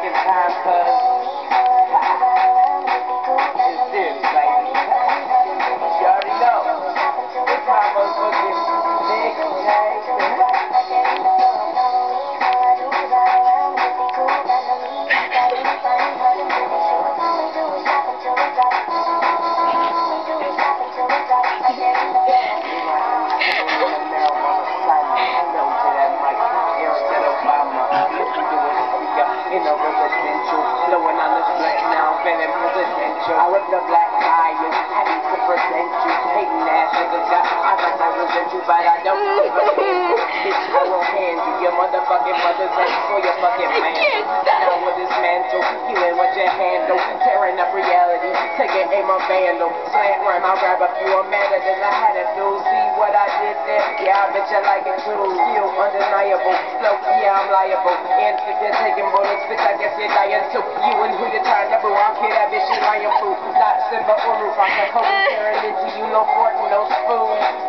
taking time, cuz. Ripped the black tires, I need to present you. Hating ass niggas got, I like to resent you, but I don't Bitch, I will hand you your motherfucking mother's and for your fucking man. Now with this mantle, you ain't what you handle. Tearing up reality, taking aim on vandal. Slant rhyme, I'll grab a few, I'm madder than I had to do. See what I did there? Yeah, I bet you like it too. Still undeniable. Flow, yeah, I'm liable. And if you're taking You you're trying to boo, I don't that bitch, you lying fool. Not Simba or roof, I can hold tearing into you, no fork, no spoon.